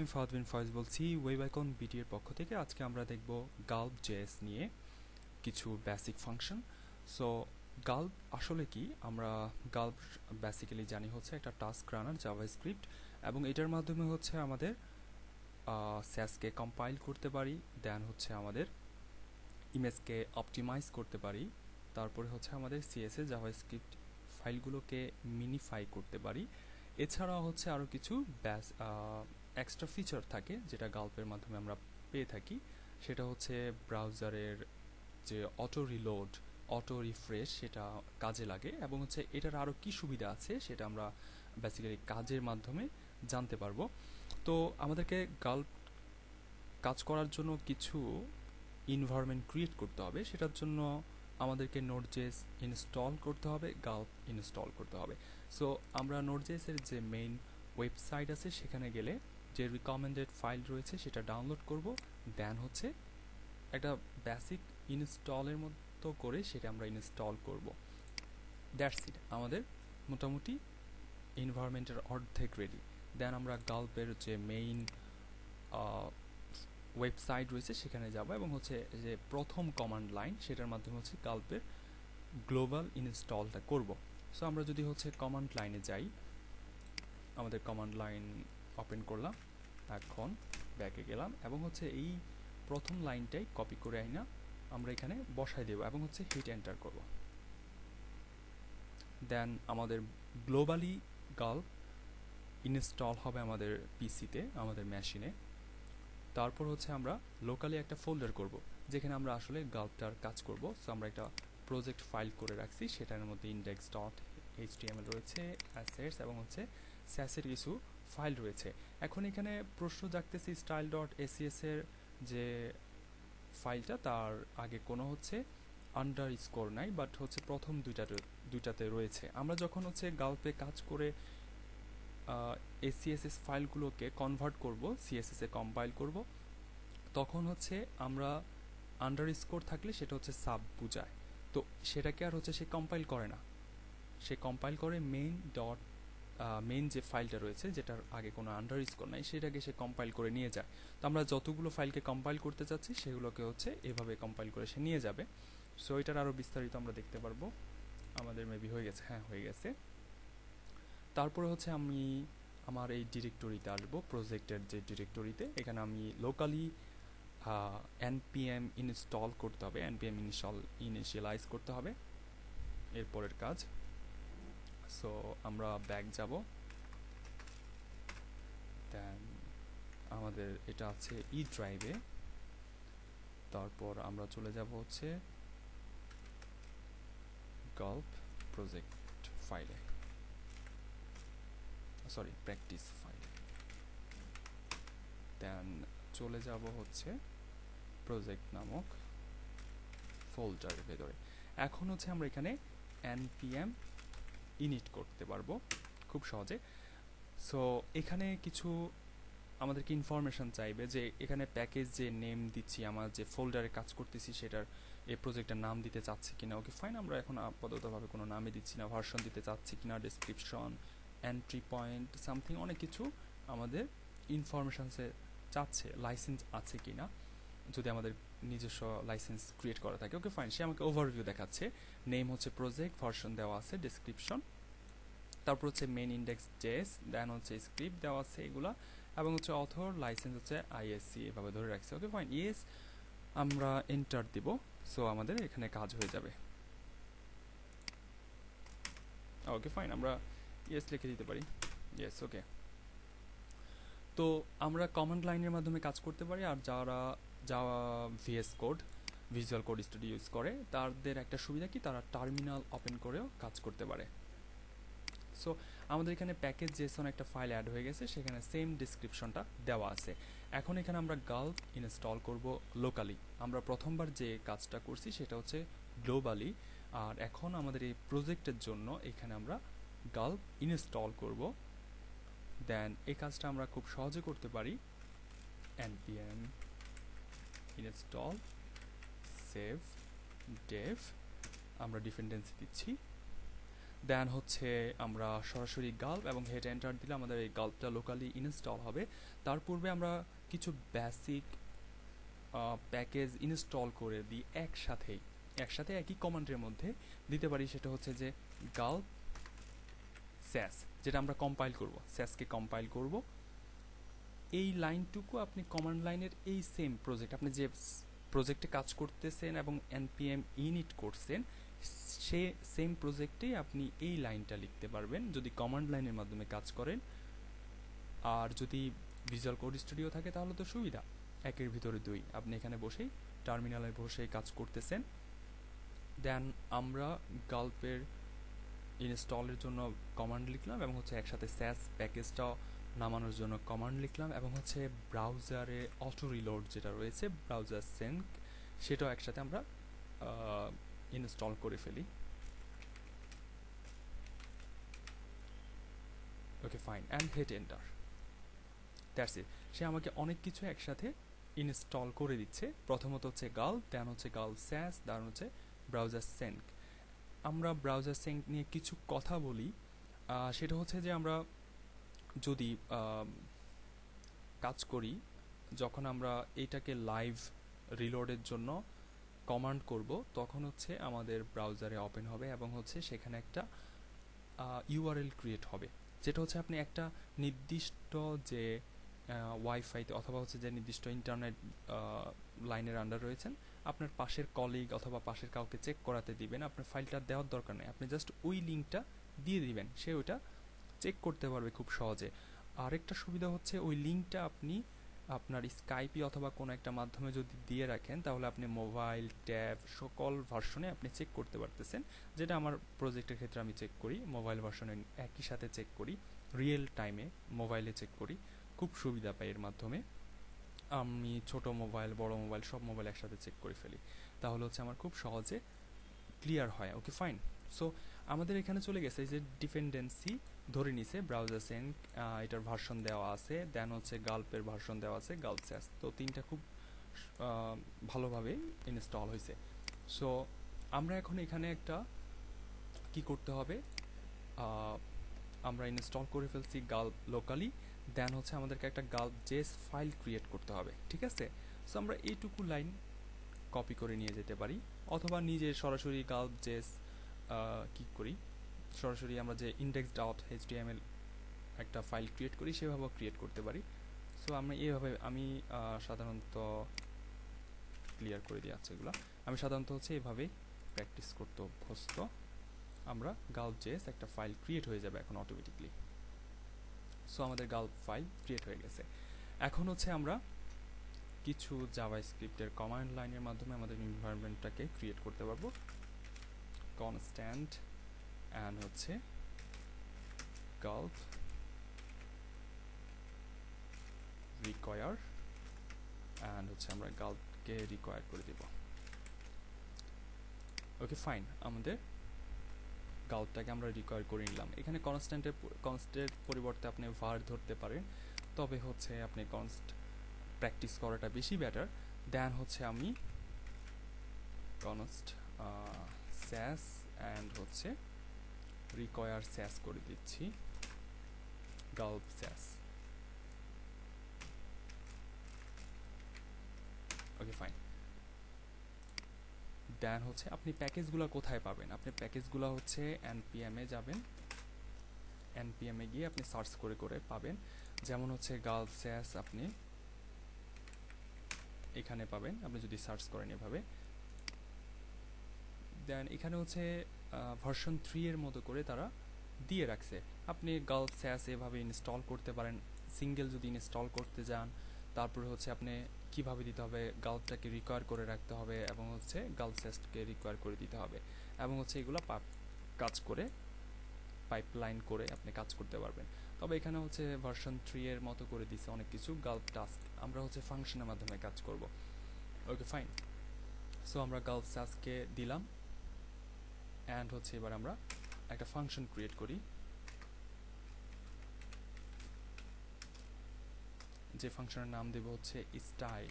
আমি ফাহাদ বিন ফয়েজ বলছি web icon BD এর পক্ষ থেকে আজকে আমরা দেখব গাল্প জেএস নিয়ে কিছু বেসিক ফাংশন সো গাল্প আসলে কি? আমরা গাল্প বেসিক্যালি জানি হচ্ছে একটা টাস্ক রানার জাভা স্ক্রিপ্ট এবং এটার মাধ্যমে হচ্ছে আমাদের স্যাসকে কম্পাইল করতে পারি দেন হচ্ছে আমাদের ইমেজকে অপটিমাইজ করতে পারি, তারপরে হচ্ছে আমাদের সিএসএ জাভা স্ক্রিপ্ট ফাইলগুলোকে মিনিফাই করতে পারি। এছাড়া হচ্ছে আরও কিছু ব্যাস এক্সট্রা ফিচার থাকে, যেটা গাল্পের মাধ্যমে আমরা পেয়ে থাকি, সেটা হচ্ছে ব্রাউজারের যে অটো রিলোড অটো রিফ্রেশ সেটা কাজে লাগে এবং হচ্ছে এটার আরও কী সুবিধা আছে সেটা আমরা বেসিক্যালি কাজের মাধ্যমে জানতে পারব। তো আমাদেরকে গাল্প কাজ করার জন্য কিছু ইনভায়রনমেন্ট ক্রিয়েট করতে হবে, সেটার জন্য আমাদেরকে নোটজেস ইনস্টল করতে হবে গাল্প ইনস্টল করতে হবে। সো আমরা নোটজেসের যে মেইন ওয়েবসাইট আছে সেখানে গেলে যে রিকমেন্ডেড ফাইল রয়েছে সেটা ডাউনলোড করব। দেন হচ্ছে একটা বেসিক ইনস্টলের মতো করে সেটা আমরা ইনস্টল করব। দ্যাটস ইট আমাদের মোটামুটি এনভায়রনমেন্টের অর্ধেক রেডি দেন আমরা গাল্পের যে মেইন ওয়েবসাইট রয়েছে সেখানে যাব এবং হচ্ছে যে প্রথম কমান্ড লাইন সেটার মাধ্যমে হচ্ছে গাল্পের গ্লোবাল ইনস্টলটা করব। সো আমরা যদি হচ্ছে কমান্ড লাইনে যাই, আমাদের কমান্ড লাইন ওপেন করলাম। এখন ব্যাকে গেলাম এবং হচ্ছে এই প্রথম লাইনটাই কপি করে আইনা আমরা এখানে বসাই দেব এবং হচ্ছে হিট এন্টার করব। দেন আমাদের গ্লোবালি গাল্প ইনস্টল হবে আমাদের পিসিতে আমাদের মেশিনে তারপর হচ্ছে আমরা লোকালি একটা ফোল্ডার করব, যেখানে আমরা আসলে গাল্পটার কাজ করব। সো আমরা একটা প্রজেক্ট ফাইল করে রাখছি, সেটার মধ্যে ইন্ডেক্স ডট এইচটিএমএল রয়েছে অ্যাসেটস এবং হচ্ছে স্যাসের কিছু ফাইল রয়েছে। এখন এখানে প্রশ্ন জাগতেছি স্টাইল ডট এসিএস এর যে ফাইলটা, তার আগে কোনো হচ্ছে আন্ডার স্কোর নাই বাট হচ্ছে প্রথম দুইটাতে দুইটাতে রয়েছে। আমরা যখন হচ্ছে গাল্পে কাজ করে এসিএসএস ফাইলগুলোকে কনভার্ট করব সিএসএস এ কম্পাইল করব, তখন হচ্ছে আমরা আন্ডার স্কোর থাকলে সেটা হচ্ছে সাব বুঝায়। তো সেটাকে আর হচ্ছে সে কম্পাইল করে না। সে কম্পাইল করে মেইন ডট মেইন যে ফাইলটা রয়েছে, যেটার আগে কোনো আন্ডার স্কোর নাই, সেটাকে সে কম্পাইল করে নিয়ে যায়। তো আমরা যতগুলো ফাইলকে কম্পাইল করতে চাচ্ছি, সেগুলোকে হচ্ছে এভাবে কম্পাইল করে সে নিয়ে যাবে। সো এটার আরও বিস্তারিত আমরা দেখতে পারব। আমাদের মেবি হয়ে গেছে হ্যাঁ হয়ে গেছে। তারপরে হচ্ছে আমি আমার এই ডিরেক্টরিতে আসব প্রজেক্টের যে ডিরেক্টরিতে এখানে আমি লোকালি এনপিএম ইনস্টল করতে হবে। এনপিএম ইনস্টল ইনিশিয়ালাইজ করতে হবে। এরপরের কাজ। সো আমরা ব্যাক যাব। দেন আমাদের এটা আছে ই ড্রাইভে তারপর আমরা চলে যাব হচ্ছে গল্প প্রজেক্ট ফাইলে সরি প্র্যাকটিস ফাইলে দেন চলে যাব হচ্ছে প্রজেক্ট নামক ফোল্ডারের ভেতরে। এখন হচ্ছে আমরা এখানে এনপিএম ইনিট করতে পারব খুব সহজে। সো এখানে কিছু আমাদেরকে ইনফরমেশন চাইবে যে এখানে প্যাকেজ যে নেম দিচ্ছি, আমার যে ফোল্ডারে কাজ করতেছি সেটার, এই প্রজেক্টের নাম দিতে চাচ্ছি কিনা ওকে ফাইন আমরা এখন আপাততভাবে কোনো নামই দিচ্ছি না ভার্সন দিতে চাচ্ছি কিনা ডিসক্রিপশন এন্ট্রি পয়েন্ট সামথিং অনেক কিছু আমাদের ইনফরমেশানসে চাচ্ছে লাইসেন্স আছে কিনা, যদি আমাদের নিজস্ব লাইসেন্স ক্রিয়েট করা থাকে। ওকে ফাইন সে আমাকে ওভারভিউ দেখাচ্ছে। নেম হচ্ছে প্রজেক্ট ভার্সন দেওয়া আছে ডিসক্রিপশন তারপর হচ্ছে মেন ইন্ডেক্স জেস দেন হচ্ছে স্ক্রিপ্ট দেওয়া আছে এগুলা। এবং হচ্ছে অথর লাইসেন্স হচ্ছে আইএসসি এভাবে ধরে রাখছে। ওকে ফাইন ইয়েস আমরা এন্টার দিব। সো আমাদের এখানে কাজ হয়ে যাবে। ওকে ফাইন আমরা ইয়েস লিখে দিতে পারি। ইয়েস ওকে তো, আমরা কমান্ড লাইনের মাধ্যমে কাজ করতে পারি। আর যারা যাওয়া VS code, visual code studio use করে, তাদের একটা সুবিধা কি? তারা টার্মিনাল ওপেন করেও কাজ করতে পারে। সো আমাদের এখানে প্যাকেজ জেসন একটা ফাইল অ্যাড হয়ে গেছে, সেখানে সেম ডিসক্রিপশনটা দেওয়া আছে। এখন এখানে আমরা গাল্প ইনস্টল করব লোকালি আমরা প্রথমবার যে কাজটা করছি, সেটা হচ্ছে গ্লোবালি আর এখন আমাদের এই প্রজেক্টের জন্য এখানে আমরা গাল্প ইনস্টল করব। দেন এই কাজটা আমরা খুব সহজে করতে পারি। npm ইনস্টল সেভ ডেভ আমরা ডিপেন্ডেন্সি দিচ্ছি। দেন হচ্ছে আমরা সরাসরি গাল্প এবং হেড এন্টার দিলে আমাদের এই গাল্পটা লোকালি ইনস্টল হবে। তার পূর্বে আমরা কিছু বেসিক প্যাকেজ ইনস্টল করে দিই একসাথেই। একসাথে একই কমান্ডের মধ্যে দিতে পারি সেটা হচ্ছে যে গাল্প স্যাস যেটা আমরা কম্পাইল করব। স্যাসকে কম্পাইল করব। এই লাইনটুকু আপনি কমান্ড লাইনের এই সেম প্রজেক্ট আপনি যে প্রজেক্টে কাজ করতেছেন এবং এনপিএম ইনিট করছেন, সে সেম প্রজেক্টেই আপনি এই লাইনটা লিখতে পারবেন যদি কমান্ড লাইনের মাধ্যমে কাজ করেন। আর যদি ভিজুয়াল কোড স্টুডিও থাকে তাহলে তো সুবিধা, একের ভিতরে দুই। আপনি এখানে বসেই টার্মিনালে বসে কাজ করতেছেন। দেন আমরা গাল্পের ইনস্টলের জন্য কমান্ড লিখলাম এবং হচ্ছে একসাথে স্যাস প্যাকেজটাও নামানোর জন্য কমান্ড লিখলাম এবং হচ্ছে ব্রাউজারে অটো রিলোড যেটা রয়েছে ব্রাউজার সেন্ক সেটাও একসাথে আমরা ইনস্টল করে ফেলি। Okay fine and hit enter that's it সে আমাকে অনেক কিছু একসাথে ইনস্টল করে দিচ্ছে। প্রথমত হচ্ছে গাল দেন হচ্ছে গাল স্যাস দেন হচ্ছে ব্রাউজার সেন্ক আমরা ব্রাউজার সেন্ক নিয়ে কিছু কথা বলি সেটা হচ্ছে যে আমরা যদি কাজ করি, যখন আমরা এইটাকে লাইভ রিলোডের জন্য কমান্ড করব, তখন হচ্ছে আমাদের ব্রাউজারে ওপেন হবে এবং হচ্ছে সেখানে একটা ইউআরএল ক্রিয়েট হবে। যেটা হচ্ছে আপনি একটা নির্দিষ্ট যে ওয়াইফাইতে অথবা হচ্ছে যে নির্দিষ্ট ইন্টারনেট লাইনের আন্ডার রয়েছেন, আপনার পাশের কলিগ অথবা পাশের কাউকে চেক করাতে দিবেন, আপনার ফাইলটা দেওয়ার দরকার নেই। আপনি জাস্ট ওই লিঙ্কটা দিয়ে দিবেন, সে ওইটা চেক করতে পারবে খুব সহজে। আরেকটা সুবিধা হচ্ছে ওই লিঙ্কটা আপনি আপনার স্কাইপি অথবা কোনো একটা মাধ্যমে যদি দিয়ে রাখেন, তাহলে আপনি মোবাইল ট্যাব সকল ভার্সনে আপনি চেক করতে পারতেছেন। যেটা আমার প্রজেক্টের ক্ষেত্রে আমি চেক করি মোবাইল ভার্সনে একই সাথে চেক করি রিয়েল টাইমে মোবাইলে চেক করি। খুব সুবিধা পাই এর মাধ্যমে। আমি ছোট মোবাইল বড় মোবাইল সব মোবাইল একসাথে চেক করে ফেলি। তাহলে হচ্ছে আমার খুব সহজে ক্লিয়ার হয়। ওকে ফাইন সো আমাদের এখানে চলে গেছে যে ডিপেন্ডেন্সি ধরে নিছে ব্রাউজার সেন্ট এটার ভার্সন দেওয়া আছে দেন হচ্ছে গাল্পের ভার্সন দেওয়া আছে, গাল্প স্যাস তো তিনটা খুব ভালোভাবে ইনস্টল হয়েছে সো আমরা এখন এখানে একটা কি করতে হবে? আমরা ইনস্টল করে ফেলছি গাল্প লোকালি দেন হচ্ছে আমাদেরকে একটা গাল্প জেস ফাইল ক্রিয়েট করতে হবে, ঠিক আছে? সো আমরা এইটুকু লাইন কপি করে নিয়ে যেতে পারি, অথবা নিজে সরাসরি গাল্প জেস কি করি? সরাসরি আমরা যে ইন্ডেক্স ডট এইচডিএমএল একটা ফাইল ক্রিয়েট করি, সেভাবেও ক্রিয়েট করতে পারি। সো আমি এইভাবে, আমি সাধারণত ক্লিয়ার করে দিয়ে আছে এগুলো। আমি সাধারণত হচ্ছে এভাবে প্র্যাকটিস করতে অভ্যস্ত। আমরা গাল্প জেস একটা ফাইল ক্রিয়েট হয়ে যাবে এখন অটোমেটিকলি সো আমাদের গাল্প ফাইল ক্রিয়েট হয়ে গেছে। এখন হচ্ছে আমরা কিছু জাভা স্ক্রিপ্টের কমান্ড লাইনের মাধ্যমে আমাদের এনভায়রনমেন্টটাকে ক্রিয়েট করতে পারব। কনস্ট্যান্ট অ্যান্ড হচ্ছে গাল্প রিকয়ার অ্যান্ড হচ্ছে আমরা গাল্পকে রিকয়ার করে দেব। ওকে ফাইন আমাদের গাল্পটাকে আমরা রিকয়ার করে নিলাম। এখানে কনস্ট্যান্টের কনস্টের পরিবর্তে আপনি ভার ধরতে পারেন। তবে হচ্ছে আপনি কনস্ট প্র্যাকটিস করাটা বেশি বেটার দেন হচ্ছে আমি কনস্ট স্যাস অ্যান্ড হচ্ছে রিকয়ার স্যাস করে দিচ্ছি। গাল্প স্যাস। ওকে ফাইন দেন হচ্ছে আপনি প্যাকেজগুলো কোথায় পাবেন? আপনি প্যাকেজগুলো হচ্ছে এনপিএমে যাবেন। এনপিএমে গিয়ে আপনি সার্চ করে করে পাবেন। যেমন হচ্ছে গার্লস স্যাস আপনি এখানে পাবেন। আপনি যদি সার্চ করেন এভাবে। দেন এখানে হচ্ছে ভার্সন থ্রি এর মতো করে তারা দিয়ে রাখছে। আপনি গার্লস স্যাস এভাবে ইনস্টল করতে পারেন সিঙ্গেল যদি ইনস্টল করতে যান, তারপরে হচ্ছে আপনি কীভাবে দিতে হবে গালটাকে রিকোয়ার করে রাখতে হবে এবং হচ্ছে গার্ল সেস্টকে রিকোয়ার করে দিতে হবে এবং হচ্ছে এগুলো পাপ কাজ করে পাইপলাইন করে আপনি কাজ করতে পারবেন। তবে এখানে হচ্ছে ভার্সন থ্রি এর মতো করে দিছে অনেক কিছু গাল্প টাস্ক আমরা হচ্ছে ফাংশনের মাধ্যমে কাজ করব। ওকে ফাইন সো আমরা গাল্প টাস্ককে দিলাম। অ্যান্ড হচ্ছে এবার আমরা একটা ফাংশন ক্রিয়েট করি। যে ফাংশনের নাম দেব হচ্ছে স্টাইল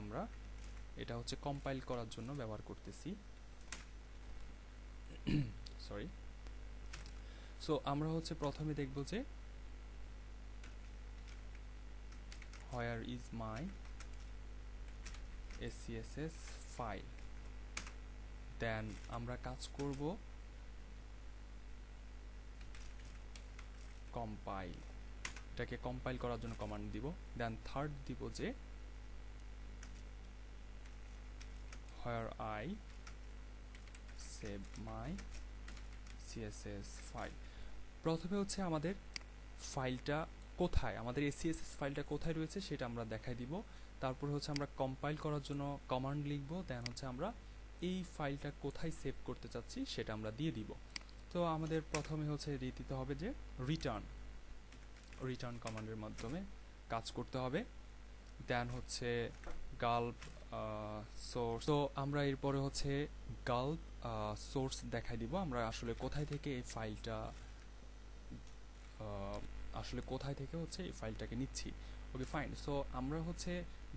আমরা এটা হচ্ছে কম্পাইল করার জন্য ব্যবহার করতেছি। সরি সো আমরা হচ্ছে প্রথমে দেখব যে where is my SCSS file then আমরা কাজ করব কম্পাইল এটাকে কম্পাইল করার জন্য কমান্ড দিব। দেন থার্ড দিব যে, where I save my CSS file প্রথমে হচ্ছে আমাদের ফাইলটা কোথায়? আমাদের CSS ফাইলটা কোথায় রয়েছে সেটা আমরা দেখাই দিব। তারপর হচ্ছে আমরা কম্পাইল করার জন্য কমান্ড লিখব। দেন হচ্ছে আমরা এই ফাইলটা কোথায় সেভ করতে চাচ্ছি সেটা আমরা দিয়ে দিব। তো আমাদের প্রথমে হচ্ছে দিতে হবে যে রিটার্ন রিটার্ন কমান্ডের মাধ্যমে কাজ করতে হবে। দেন হচ্ছে গাল্প সোর্স তো আমরা এরপরে হচ্ছে গাল্প সোর্স দেখাই দিব। আমরা আসলে কোথায় থেকে এই ফাইলটা আসলে কোথায় থেকে হচ্ছে এই ফাইলটাকে নিচ্ছি। ওকে ফাইন সো আমরা হচ্ছে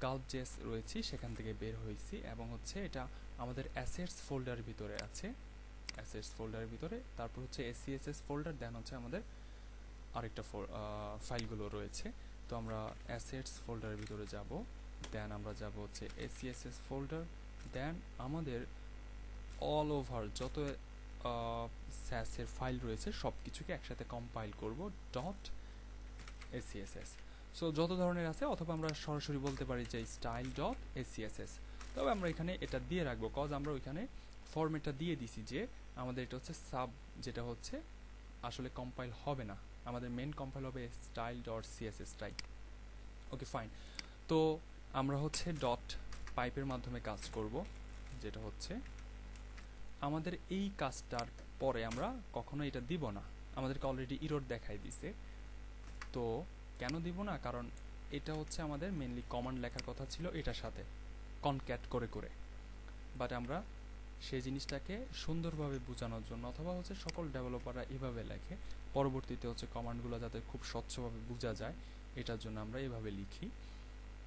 গাল্প জেস রয়েছি, সেখান থেকে বের হয়েছি এবং হচ্ছে এটা আমাদের অ্যাসেটস ফোল্ডারের ভিতরে আছে। অ্যাসেটস ফোল্ডারের ভিতরে। তারপর হচ্ছে এসিএসএস ফোল্ডার দেন হচ্ছে আমাদের আরেকটা ফাইলগুলো রয়েছে। তো আমরা অ্যাসেটস ফোল্ডারের ভিতরে যাব। দেন আমরা যাব হচ্ছে এসিএসএস ফোল্ডার দেন আমাদের অল ওভার যত স্যাসের ফাইল রয়েছে সব কিছুকে একসাথে কম্পাইল করব ডট এসিএসএস সো যত ধরনের আছে, অথবা আমরা সরাসরি বলতে পারি যে স্টাইল ডট এসিএসএস তবে আমরা এখানে এটা দিয়ে রাখব কজ আমরা ওইখানে ফর্মেটটা দিয়ে দিছি যে আমাদের এটা হচ্ছে সাব যেটা হচ্ছে আসলে কম্পাইল হবে না। আমাদের মেন কম্পাইল হবে style dot CSS type okay fine তো আমরা হচ্ছে ডট পাইপের মাধ্যমে কাজ করব, যেটা হচ্ছে আমাদের এই কাজটার পরে আমরা কখনো এটা দিব না। আমাদেরকে অলরেডি ইরোড দেখাই দিছে। তো কেন দিব না? কারণ এটা হচ্ছে আমাদের মেনলি কমান্ড লেখার কথা ছিল এটার সাথে। কনক্যাট করে করে। বাট আমরা সেই জিনিসটাকে সুন্দরভাবে বোঝানোর জন্য অথবা হচ্ছে সকল ডেভেলপাররা এভাবে লেখে। পরবর্তীতে হচ্ছে কমান্ডগুলো যাতে খুব স্বচ্ছভাবে বোঝা যায়, এটার জন্য আমরা এভাবে লিখি।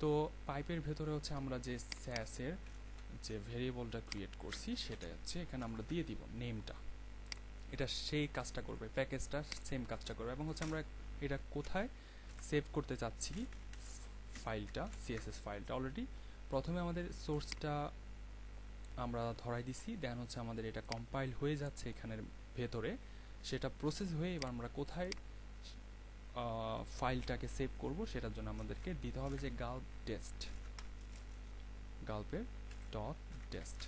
তো পাইপের ভেতরে হচ্ছে আমরা যে স্যাসের যে ভেরিয়েবলটা ক্রিয়েট করছি সেটা হচ্ছে এখানে আমরা দিয়ে দিব নেমটা এটা সেই কাজটা করবে প্যাকেজটা সেম কাজটা করবে এবং হচ্ছে আমরা এটা কোথায় সেভ করতে চাচ্ছি ফাইলটা সিএসএস ফাইলটা অলরেডি প্রথমে আমাদের সোর্সটা আমরা ধরাই দিছি দেন হচ্ছে আমাদের এটা কম্পাইল হয়ে যাচ্ছে এখানের ভেতরে। সেটা প্রসেস হয়ে এবার আমরা কোথায় ফাইলটাকে সেভ করব সেটার জন্য আমাদেরকে দিতে হবে যে গাল্প টেস্ট গাল্পের ডট টেস্ট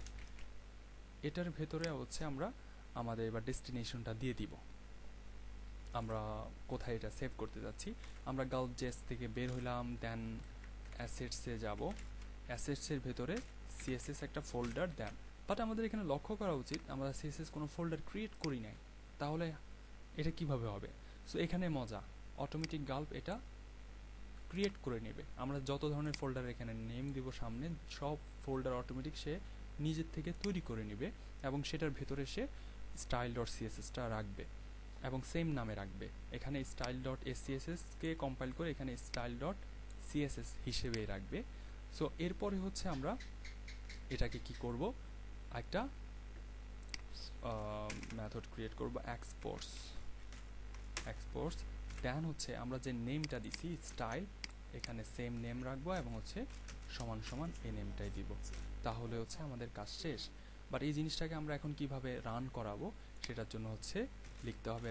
এটার ভেতরে হচ্ছে আমরা, আমাদের এবার ডেস্টিনেশনটা দিয়ে দিব। আমরা কোথায় এটা সেভ করতে যাচ্ছি? আমরা গাল্প জেস থেকে বের হইলাম দেন অ্যাসেটসে যাব। অ্যাসেটসের ভেতরে সিএসএস একটা ফোল্ডার দেন। বাট আমাদের এখানে লক্ষ্য করা উচিত, আমরা সিএসএস কোনো ফোল্ডার ক্রিয়েট করি নাই, তাহলে এটা কীভাবে হবে? সো এখানে মজা অটোমেটিক গাল্প এটা ক্রিয়েট করে নেবে। আমরা যত ধরনের ফোল্ডার এখানে নেম দিব সামনে, সব ফোল্ডার অটোমেটিক সে নিজের থেকে তৈরি করে নেবে এবং সেটার ভেতরে সে স্টাইল ডট সিএসএসটা রাখবে এবং সেম নামে রাখবে। এখানে স্টাইল ডট এসিএসএসকে কম্পাইল করে এখানে স্টাইল ডট সিএসএস হিসেবে রাখবে। সো এরপরে হচ্ছে আমরা এটাকে কি করব? একটা মেথড ক্রিয়েট করব এক্সপোর্টস এক্সপোর্টস দেন হচ্ছে আমরা যে নেমটা দিছি স্টাইল এখানে সেম নেম রাখব এবং হচ্ছে সমান সমান এই নেমটাই দিব। তাহলে হচ্ছে আমাদের কাজ শেষ। বাট এই জিনিসটাকে আমরা এখন কীভাবে রান করাবো, সেটার জন্য হচ্ছে লিখতে হবে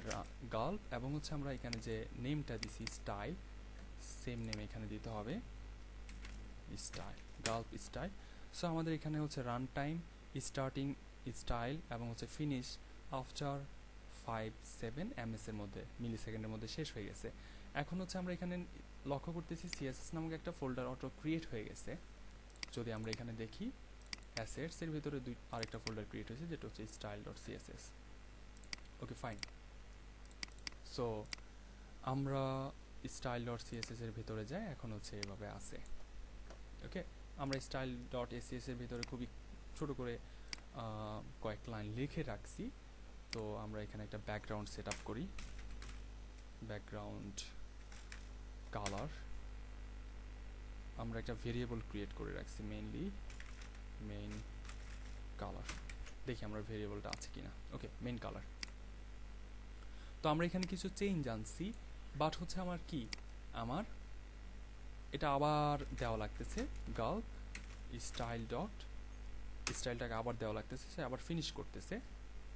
গাল্প এবং হচ্ছে আমরা এখানে যে নেমটা দিছি স্টাইল সেম নেম এখানে দিতে হবে। স্টাইল গাল্প স্টাইল সো আমাদের এখানে হচ্ছে রান টাইম স্টার্টিং স্টাইল এবং হচ্ছে finish after five seven MS এর মধ্যে মিলি সেকেন্ডের মধ্যে শেষ হয়ে গেছে। এখন হচ্ছে আমরা এখানে লক্ষ্য করতেছি সিএসএস নামক একটা ফোল্ডার অটো ক্রিয়েট হয়ে গেছে। যদি আমরা এখানে দেখি অ্যাসেটস এর ভিতরে দুই, আরেকটা ফোল্ডার ক্রিয়েট হয়েছে, যেটা হচ্ছে style dot CSS okay fine so আমরা স্টাইল ডট সিএসএস এর ভিতরে যাই, এখন হচ্ছে এভাবে আছে। ওকে আমরা স্টাইল ডট এসিএস এর ভিতরে খুবই ছোট করে কয়েক লাইন লিখে রাখছি। তো আমরা এখানে একটা ব্যাকগ্রাউন্ড সেট আপ করি। ব্যাকগ্রাউন্ড কালার আমরা একটা ভেরিয়েবল ক্রিয়েট করে রাখছি মেইনলি মেইন কালার দেখি আমরা ভেরিয়েবলটা আছে কিনা। ওকে মেইন কালার তো আমরা এখানে কিছু চেঞ্জ আনছি বাট হচ্ছে আমার কি? আমার এটা আবার দেওয়া লাগতেছে গাল্প স্টাইল ডট স্টাইলটাকে আবার দেওয়া লাগতেছে, সে আবার ফিনিশ করতেছে।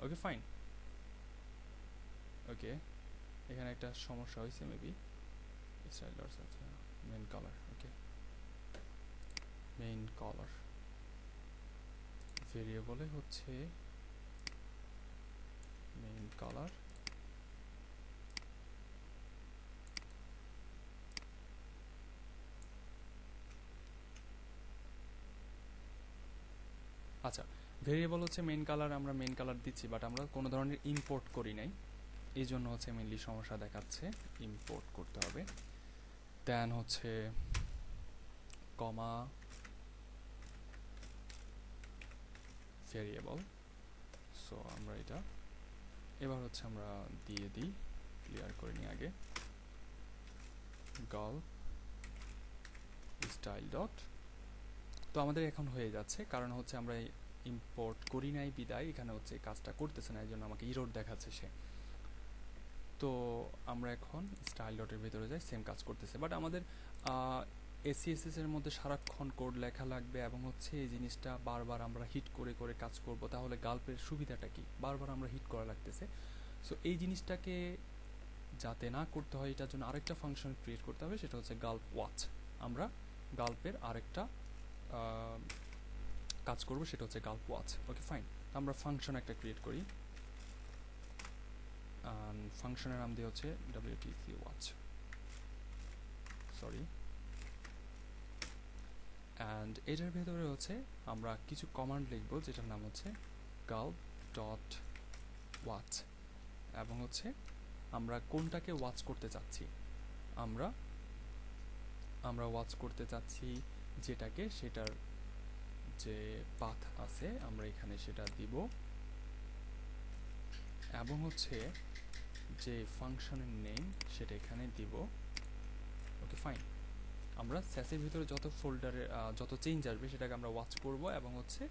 ওকে ফাইন ওকে এখানে একটা সমস্যা হয়েছে মেবি স্টাইল ডট আচ্ছা main colour okay main colour ভেরিয়েবলে হচ্ছে মেইন কালার আচ্ছা ভেরিয়েবল হচ্ছে মেন কালার আমরা মেন কালার দিচ্ছি বাট আমরা কোনো ধরনের ইম্পোর্ট করি নাই। এই জন্য হচ্ছে মেনলি সমস্যা দেখাচ্ছে ইম্পোর্ট করতে হবে। দেন হচ্ছে কমা ভেরিয়েবল সো আমরা এটা এবার হচ্ছে আমরা দিয়ে দিই ক্লিয়ার করে নিই আগে। গল স্টাইল ডট তো আমাদের এখন হয়ে যাচ্ছে। কারণ হচ্ছে আমরা ইম্পোর্ট করি নাই বিদায়, এখানে হচ্ছে কাজটা করতেছে না এই জন্য আমাকে ইরোড দেখাচ্ছে সে। তো আমরা এখন স্টাইল ডটের ভিতরে যাই সেম কাজ করতেছে। বাট আমাদের এসিএসএস এর মধ্যে সারাক্ষণ কোড লেখা লাগবে এবং হচ্ছে এই জিনিসটা বারবার আমরা হিট করে করে কাজ করব। তাহলে গাল্পের সুবিধাটা কি? বারবার আমরা হিট করা লাগতেছে। সো এই জিনিসটাকে যাতে না করতে হয়, এটার জন্য আরেকটা ফাংশন ক্রিয়েট করতে হবে, সেটা হচ্ছে গাল্প ওয়াচ আমরা গাল্পের আরেকটা কাজ করব, সেটা হচ্ছে গাল্প ওয়াচ ওকে ফাইন আমরা ফাংশন একটা ক্রিয়েট করি। ফাংশনের নাম দিয়ে হচ্ছে ডাব্লিউটিসি ওয়াচ সরি অ্যান্ড এটার ভেতরে হচ্ছে আমরা কিছু কমান্ড লিখব, যেটার নাম হচ্ছে গাল্প ডট ওয়াচ এবং হচ্ছে আমরা কোনটাকে ওয়াচ করতে চাচ্ছি? আমরা আমরা ওয়াচ করতে চাচ্ছি যেটাকে সেটার যে পাথ আছে, আমরা এখানে সেটা দিব। এবং হচ্ছে যে ফাংশনের নেম সেটা এখানে দিব। Okay, fine. আমরা স্যাসের ভিতরে যত ফোল্ডারে যত চেঞ্জ আসবে সেটাকে আমরা ওয়াচ করব এবং হচ্ছে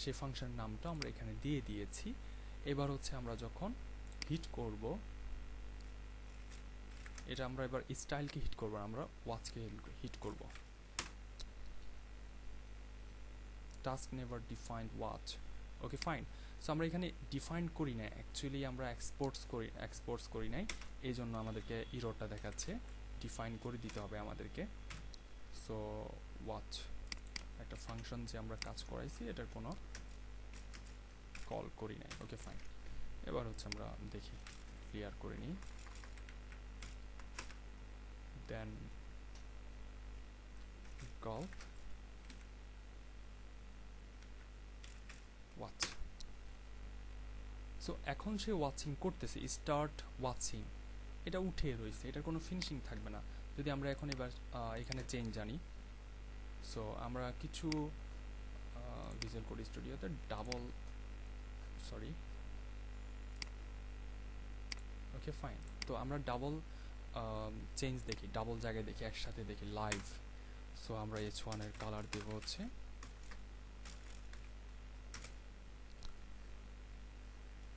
সে ফাংশনের নামটা আমরা এখানে দিয়ে দিয়েছি। এবার হচ্ছে আমরা যখন হিট করব, এটা আমরা এবার স্টাইলকে হিট করব, আমরা ওয়াচকে হিট করব। Task never defined watch okay fine so আমরা এখানে ডিফাইন করি না অ্যাকচুয়ালি আমরা এক্সপোর্টস করি এক্সপোর্টস করি নাই। এই জন্য আমাদেরকে ইরোটা দেখাচ্ছে। ডিফাইন করে দিতে হবে আমাদেরকে। সো ওয়াচ একটা ফাংশন যে আমরা কাজ করাইছি, এটার কোনো কল করি নাই। ওকে ফাইন এবার হচ্ছে আমরা দেখি ক্লিয়ার করে নিই। দেন গল্প ওয়াচ সো এখন সে ওয়াচিং করতেছে স্টার্ট ওয়াচিং এটা উঠে রয়েছে, এটার কোনো ফিনিশিং থাকবে না। যদি আমরা এখন এবার এখানে চেঞ্জ জানি। সো আমরা কিছু ভিজুয়াল কোড স্টুডিওতে ডাবল সরি ওকে ফাইন তো আমরা ডাবল চেঞ্জ দেখি ডাবল জায়গায় দেখি, একসাথে দেখি লাইভ সো আমরা এইচ ওয়ানের কালার দেব হচ্ছে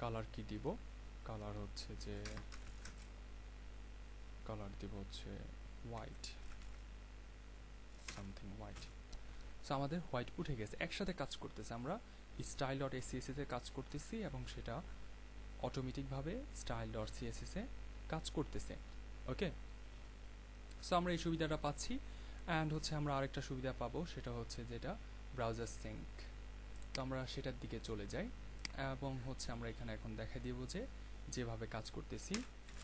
কালার কি দিব? কালার হচ্ছে যে কালার দিব হচ্ছে হোয়াইট সামথিং হোয়াইট সো আমাদের হোয়াইট উঠে গেছে। একসাথে কাজ করতেছে আমরা। স্টাইল ডট এসিএসএস এ কাজ করতেছি এবং সেটা অটোমেটিকভাবে স্টাইল ডট সিএসএস কাজ করতেছে। ওকে সো আমরা এই সুবিধাটা পাচ্ছি। অ্যান্ড হচ্ছে আমরা আরেকটা সুবিধা পাবো, সেটা হচ্ছে যেটা ব্রাউজার সিঙ্ক তো আমরা সেটার দিকে চলে যাই। এবং হচ্ছে আমরা এখানে এখন দেখা দিব যে যেভাবে কাজ করতেছি।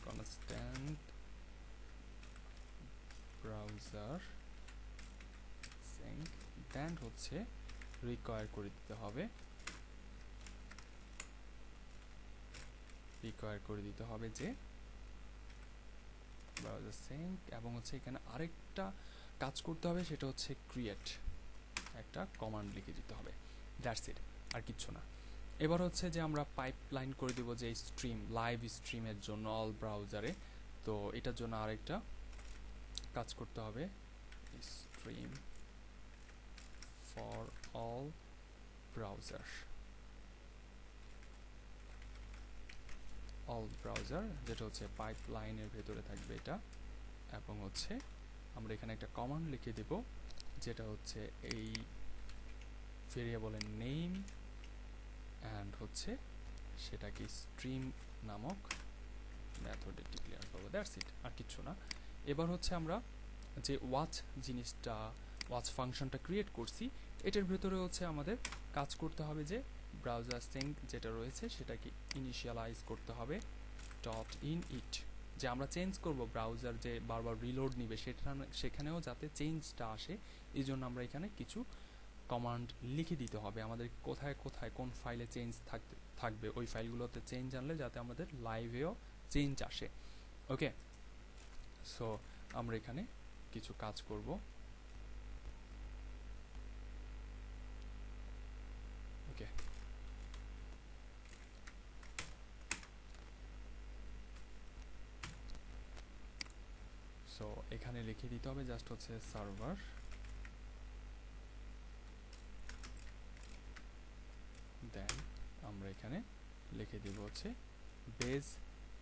কনস্ট্যান্ট ব্রাউজার সিঙ্ক দেন হচ্ছে রিকোয়ার করে দিতে হবে। রিকোয়ার করে দিতে হবে যে ব্রাউজার সিঙ্ক এবং হচ্ছে এখানে আরেকটা কাজ করতে হবে, সেটা হচ্ছে ক্রিয়েট একটা কমান্ড লিখে দিতে হবে। দ্যাটস ইট আর কিচ্ছু না। এবার হচ্ছে যে আমরা পাইপ লাইন করে দিব যে স্ট্রিম লাইভ স্ট্রিমের জন্য অল ব্রাউজারে তো এটার জন্য আরেকটা কাজ করতে হবে। Stream for all browser all browser যেটা হচ্ছে পাইপ লাইনের ভেতরে থাকবে এটা। এবং হচ্ছে আমরা এখানে একটা কমান্ড লিখে দেব, যেটা হচ্ছে এই ভেরিয়েবলের নেম অ্যান্ড হচ্ছে সেটাকে স্ট্রিম নামক মেথডে ডিক্লেয়ার করব। দ্যাটস ইট আর কিচ্ছু না। এবার হচ্ছে আমরা যে ওয়াচ জিনিসটা ওয়াচ ফাংশনটা ক্রিয়েট করছি, এটার ভেতরে হচ্ছে আমাদের কাজ করতে হবে যে ব্রাউজার সিঙ্ক যেটা রয়েছে সেটাকে ইনিশিয়ালাইজ করতে হবে ডট ইন ইট যে আমরা চেঞ্জ করব ব্রাউজার যে বারবার রিলোড নিবে, সেটা সেখানেও যাতে চেঞ্জটা আসে, এই জন্য আমরা এখানে কিছু কমান্ড লিখে দিতে হবে। আমাদের কোথায় কোথায় কোন ফাইলে চেঞ্জ থাকবে, ওই ফাইলগুলোতে চেঞ্জ আনলে যাতে আমাদের লাইভেও চেঞ্জ আসে। ওকে সো আমরা এখানে কিছু কাজ করব। ওকে সো এখানে লিখে দিতে হবে জাস্ট হচ্ছে সার্ভার দেন আমরা এখানে লিখে দিব হচ্ছে বেজ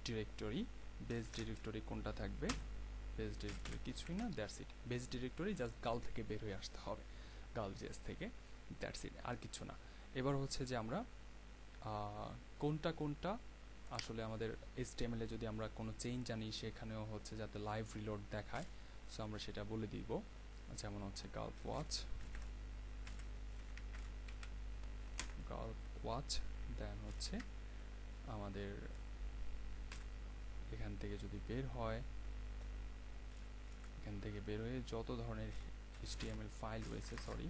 ডিরেক্টরি বেজ ডিরেক্টরি কোনটা থাকবে? বেজ ডিরেক্টরি কিছুই না that's it base directory just gulp থেকে বের হয়ে আসতে হবে, গাল জেস থেকে দ্যাটস ইট আর কিছু না। এবার হচ্ছে যে আমরা কোনটা কোনটা, আসলে আমাদের এসটিএমএল যদি আমরা কোনো চেঞ্জ আনি, সেখানেও হচ্ছে যাতে লাইভ রিলোড দেখায় সো আমরা সেটা বলে দিব। যেমন হচ্ছে গাল্প ওয়াচ গাল্প ওয়াচ দেন হচ্ছে, আমাদের এখান থেকে যদি বের হয়, এখান থেকে বের হয়ে যত ধরনের HTML ফাইল রয়েছে সরি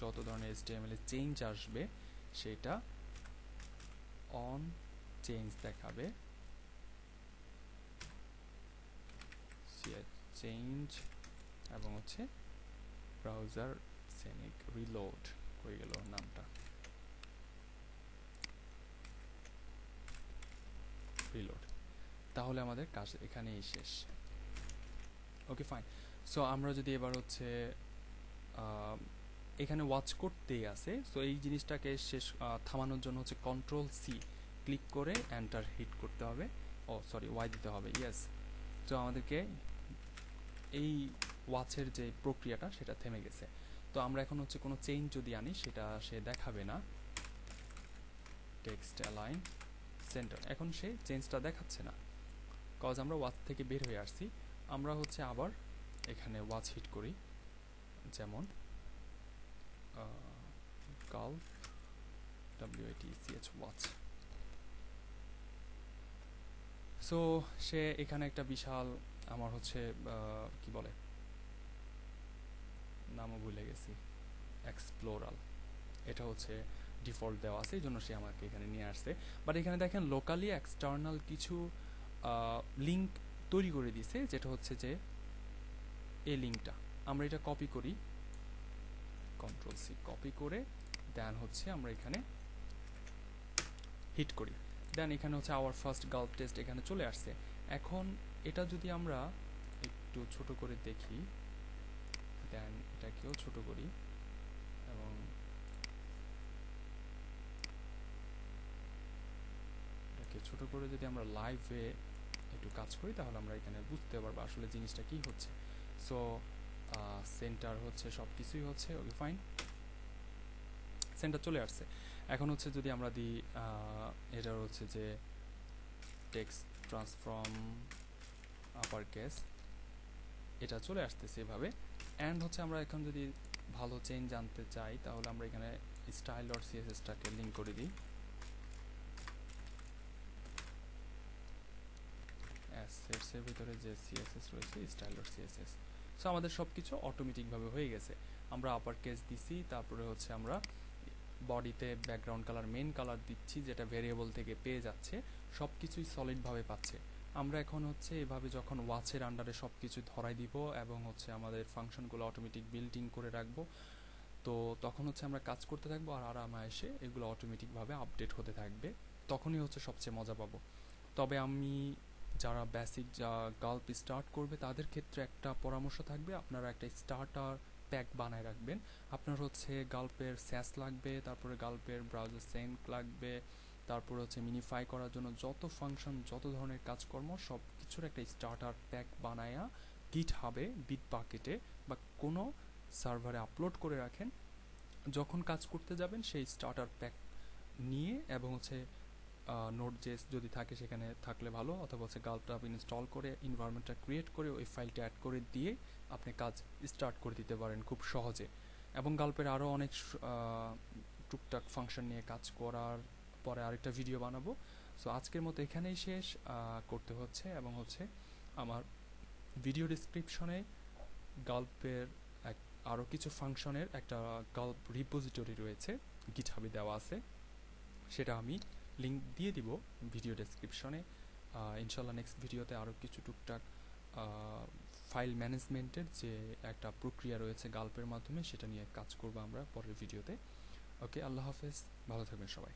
যত ধরনের HTML এ চেঞ্জ আসবে, সেটা অন চেঞ্জ দেখাবে। চেঞ্জ এবং হচ্ছে ব্রাউজার সেনিক রিলোড হয়ে গেল নামটা। রিলোড তাহলে আমাদের কাজ এখানেই শেষ। ওকে ফাইন সো আমরা যদি এবার হচ্ছে এখানে ওয়াচ করতেই আছে। সো এই জিনিসটাকে শেষ থামানোর জন্য হচ্ছে কন্ট্রোল সি ক্লিক করে এন্টার হিট করতে হবে। ও সরি ওয়াই দিতে হবে ইয়েস তো আমাদেরকে এই ওয়াচের যে প্রক্রিয়াটা, সেটা থেমে গেছে। তো আমরা এখন হচ্ছে কোনো চেঞ্জ যদি আনি, সেটা সে দেখাবে না। Text align centre. এখন সে চেঞ্জটা দেখাচ্ছে না। কজ আমরা ওয়াচ থেকে বের হয়ে আসছি। আমরা হচ্ছে আবার এখানে ওয়াচ হিট করি। যেমন গাল W I T C H watch. So সে এখানে একটা বিশাল আমার হচ্ছে কি বলে? নামও ভুলে গেছি। এক্সপ্লোরাল এটা হচ্ছে ডিফল্ট দেওয়া আছে এই জন্য সে আমাকে এখানে নিয়ে আসছে। বাট এখানে দেখেন লোকালি এক্সটার্নাল কিছু লিঙ্ক তৈরি করে দিছে যেটা হচ্ছে যে এই লিঙ্কটা আমরা এটা কপি করি। কন্ট্রোল সি কপি করে দেন হচ্ছে আমরা এখানে হিট করি। দেন এখানে হচ্ছে আওয়ার ফার্স্ট গাল্প টেস্ট এখানে চলে আসছে। এখন এটা যদি আমরা একটু ছোট করে দেখি দেন এটাকেও ছোট করি, এবং এটাকে ছোট করে যদি আমরা লাইভে একটু কাজ করি, তাহলে আমরা এখানে বুঝতে পারব আসলে জিনিসটা কি হচ্ছে। সো সেন্টার হচ্ছে সব কিছুই হচ্ছে ওকে ফাইন সেন্টার চলে আসছে। এখন হচ্ছে যদি আমরা দিই এটার হচ্ছে যে টেক্সট ট্রান্সফর্ম আপার কেস এটা চলে আসতেছে এভাবে। অ্যান্ড হচ্ছে আমরা এখন যদি ভালো চেঞ্জ জানতে চাই, তাহলে আমরা এখানে স্টাইল ডট সিএসএসটাকে লিঙ্ক করে দিই। অ্যাসেটসের ভিতরে যে সিএসএস রয়েছে স্টাইল ডট সিএসএস সো আমাদের সব কিছু অটোমেটিকভাবে হয়ে গেছে। আমরা আপার কেস দিছি, তারপরে হচ্ছে আমরা বডিতে ব্যাকগ্রাউন্ড কালার মেন কালার দিচ্ছি, যেটা ভেরিয়েবল থেকে পেয়ে যাচ্ছে সব কিছুই সলিডভাবে পাচ্ছে। আমরা এখন হচ্ছে এভাবে যখন ওয়াচের আন্ডারে সব কিছু ধরাই দিব এবং হচ্ছে আমাদের ফাংশনগুলো অটোমেটিক বিল্ডিং করে রাখব, তো তখন হচ্ছে আমরা কাজ করতে থাকব আর আরামে এসে এগুলো অটোমেটিকভাবে আপডেট হতে থাকবে। তখনই হচ্ছে সবচেয়ে মজা পাবো। তবে আমি যারা বেসিক যা গাল্প স্টার্ট করবে, তাদের ক্ষেত্রে একটা পরামর্শ থাকবে। আপনারা একটা স্টার্টার প্যাক বানায় রাখবেন। আপনার হচ্ছে গাল্পের স্যাস লাগবে, তারপরে গাল্পের ব্রাউজার সেন্ট লাগবে, তারপর হচ্ছে মিনিফাই করার জন্য যত ফাংশন যত ধরনের কাজকর্ম সব কিছুর একটা স্টার্টার প্যাক বানায়া গিট হাবে বিট বাকেটে বা কোনো সার্ভারে আপলোড করে রাখেন। যখন কাজ করতে যাবেন, সেই স্টার্টার প্যাক নিয়ে এবং হচ্ছে নোট জেস যদি থাকে সেখানে থাকলে ভালো, অথবা হচ্ছে গাল্পটা ইনস্টল করে ইনভায়রনমেন্টটা ক্রিয়েট করে ওই ফাইলটা অ্যাড করে দিয়ে আপনি কাজ স্টার্ট করে দিতে পারেন খুব সহজে। এবং গাল্পের আরও অনেক টুকটাক ফাংশন নিয়ে কাজ করার পরে আরেকটা ভিডিও বানাবো। সো আজকের মতো এখানেই শেষ করতে হচ্ছে এবং হচ্ছে আমার ভিডিও ডিসক্রিপশনে গাল্পের এক আরও কিছু ফাংশনের একটা গাল্প রিপোজিটরি রয়েছে গিটহাবে দেওয়া আছে। সেটা আমি লিঙ্ক দিয়ে দিব ভিডিও ডেসক্রিপশনে ইনশাল্লাহ নেক্সট ভিডিওতে আরও কিছু টুকটাক ফাইল ম্যানেজমেন্টের যে একটা প্রক্রিয়া রয়েছে গাল্পের মাধ্যমে, সেটা নিয়ে কাজ করব আমরা পরের ভিডিওতে ওকে আল্লাহ হাফেজ, ভালো থাকবেন সবাই।